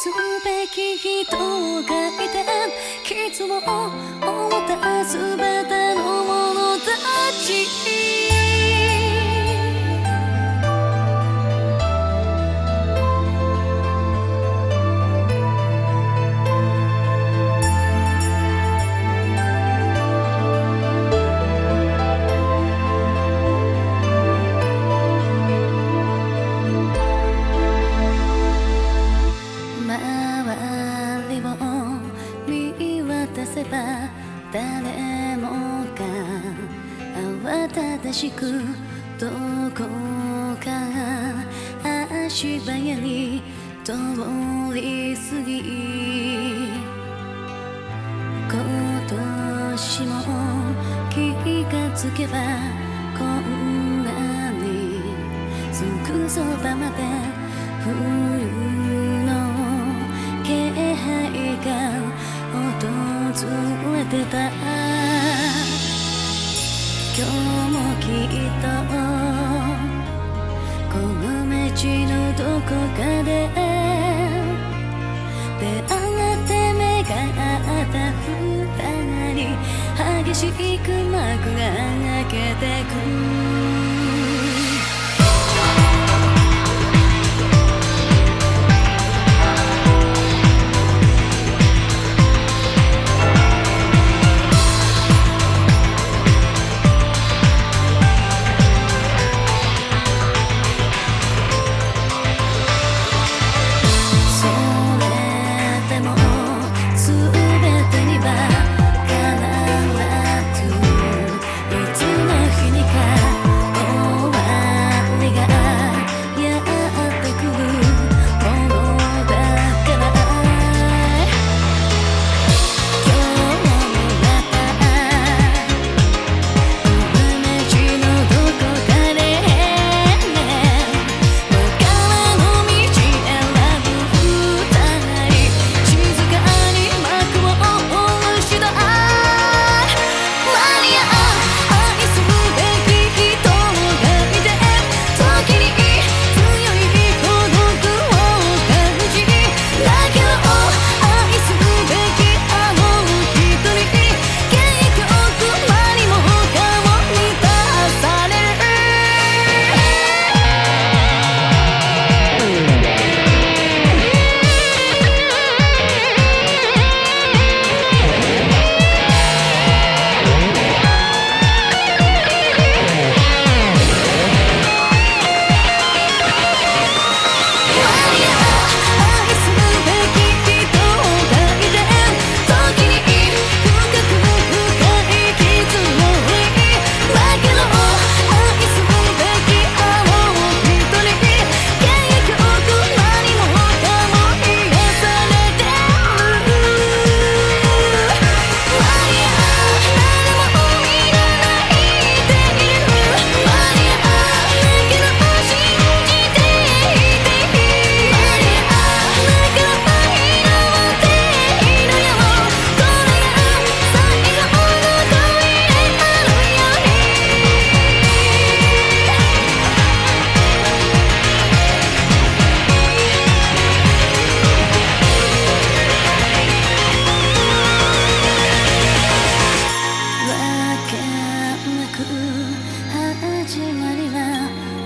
すべき人がいて傷を負ったすべてせば誰もが慌ただしくどこか足早に通り過ぎ今年も気がつけばこんなにすぐそばまで冬の気配が訪れてた。今日もきっと。この街のどこかで。出会って目が合った二人。激しくまく全てには始まりは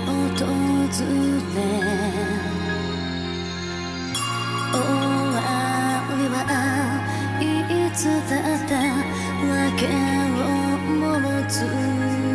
訪れ。終わりはいつだった？わけを持つ。